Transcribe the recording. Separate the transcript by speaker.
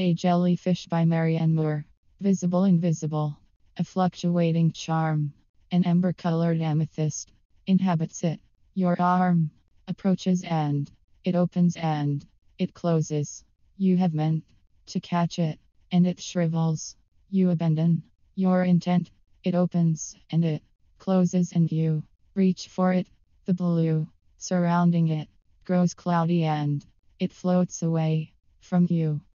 Speaker 1: A Jellyfish by Marianne Moore. Visible, invisible. A fluctuating charm. An amber colored amethyst inhabits it. Your arm approaches and it opens and it closes. You have meant to catch it and it shrivels. You abandon your intent. It opens and it closes and you reach for it. The blue surrounding it grows cloudy and it floats away from you.